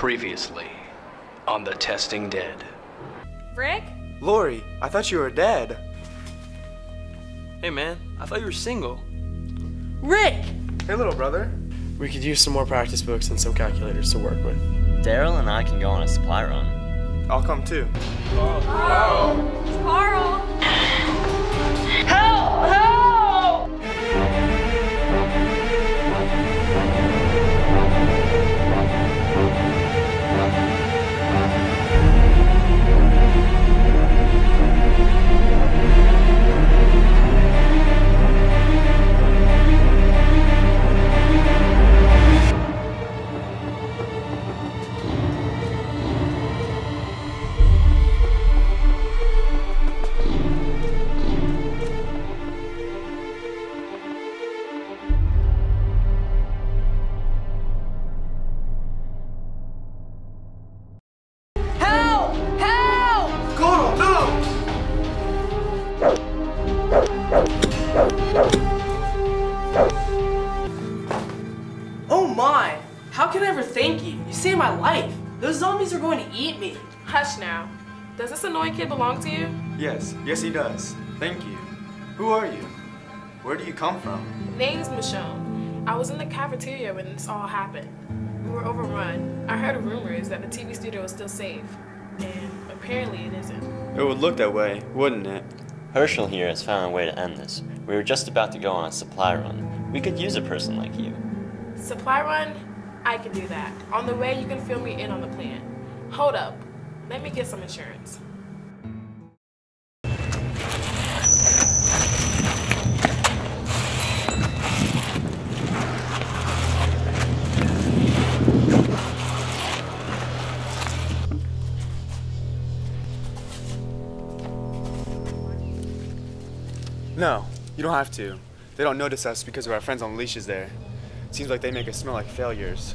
Previously on the Testing Dead. Rick? Lori, I thought you were dead. Hey man, I thought you were single. Rick! Hey, little brother. We could use some more practice books and some calculators to work with. Daryl and I can go on a supply run. I'll come too. Carl! Help! Oh my! How can I ever thank you? You saved my life. Those zombies are going to eat me. Hush now. Does this annoying kid belong to you? Yes, yes, he does. Thank you. Who are you? Where do you come from? Name's Michonne. I was in the cafeteria when this all happened. We were overrun. I heard rumors that the TV studio was still safe. And apparently it isn't. It would look that way, wouldn't it? Herschel here has found a way to end this. We were just about to go on a supply run. We could use a person like you. Supply run? I can do that. On the way, you can fill me in on the plan. Hold up. Let me get some insurance. No, you don't have to. They don't notice us because of our friends on leashes there. Seems like they make us smell like failures.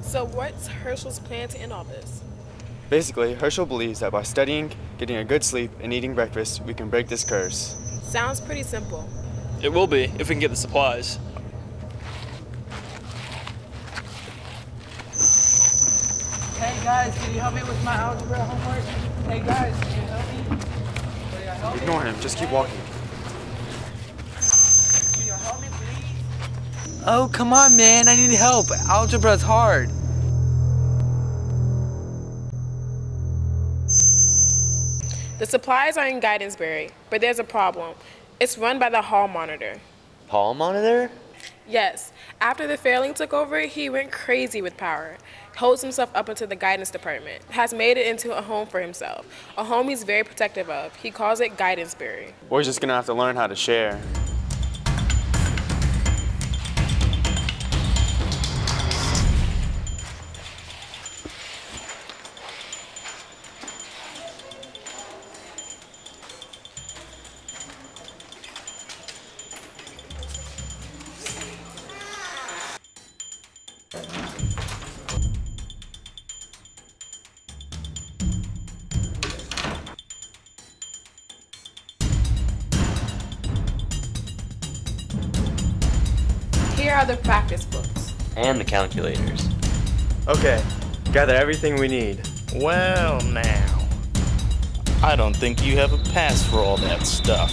So, what's Herschel's plan to end all this? Basically, Herschel believes that by studying, getting a good sleep, and eating breakfast, we can break this curse. Sounds pretty simple. It will be if we can get the supplies. Hey guys, can you help me with my algebra homework? Hey guys, can you help me? Will you help me? Ignore him, just keep walking. Can you help me, please? Oh, come on, man. I need help. Algebra's hard. The supplies are in Guidance-Berry, but there's a problem. It's run by the hall monitor. Hall monitor? Yes, after the failing took over, he went crazy with power. Holds himself up into the guidance department. Has made it into a home for himself. A home he's very protective of. He calls it Guidance-Berry. We're just gonna have to learn how to share. Here are the practice books. And the calculators. Okay, gather everything we need. Well, now. I don't think you have a pass for all that stuff.